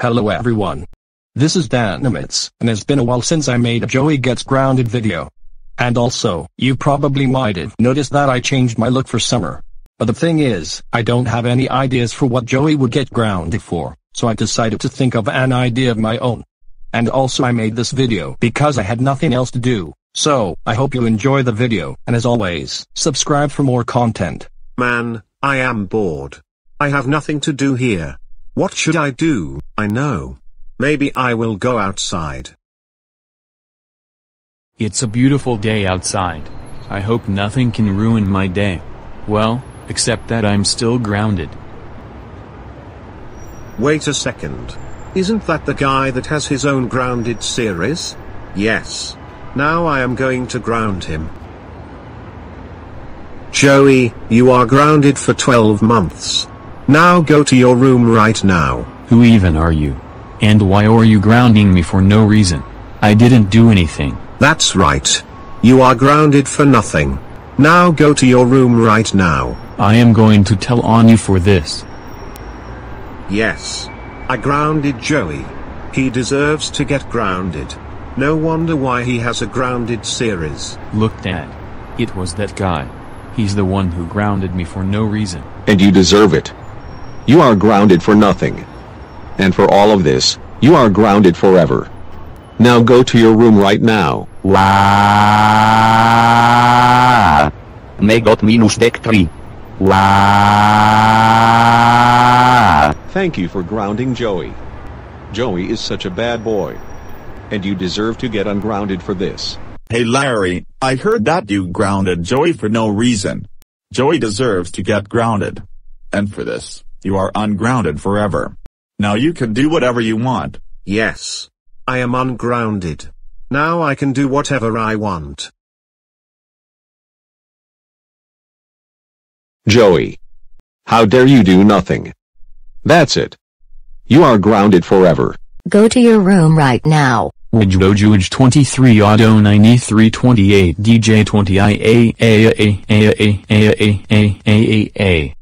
Hello everyone. This is Danimitz, and it's been a while since I made a Joey Gets Grounded video. And also, you probably might have noticed that I changed my look for summer. But the thing is, I don't have any ideas for what Joey would get grounded for, so I decided to think of an idea of my own. And also I made this video because I had nothing else to do, so, I hope you enjoy the video, and as always, subscribe for more content. Man, I am bored. I have nothing to do here. What should I do? I know. Maybe I will go outside. It's a beautiful day outside. I hope nothing can ruin my day. Well, except that I'm still grounded. Wait a second. Isn't that the guy that has his own grounded series? Yes. Now I am going to ground him. Joey, you are grounded for 12 months. Now go to your room right now. Who even are you? And why are you grounding me for no reason? I didn't do anything. That's right. You are grounded for nothing. Now go to your room right now. I am going to tell on you for this. Yes. I grounded Joey. He deserves to get grounded. No wonder why he has a grounded series. Look dad. It was that guy. He's the one who grounded me for no reason. And you deserve it. You are grounded for nothing. And for all of this, you are grounded forever. Now go to your room right now. La. Megot minus deck 3. La. Thank you for grounding Joey. Joey is such a bad boy. And you deserve to get ungrounded for this. Hey Larry, I heard that you grounded Joey for no reason. Joey deserves to get grounded. And for this, you are ungrounded forever. Now you can do whatever you want. Yes. I am ungrounded. Now I can do whatever I want. Joey. How dare you do nothing? That's it. You are grounded forever. Go to your room right now. Wajwojwaj 23 Auto 9328 DJ 20 IA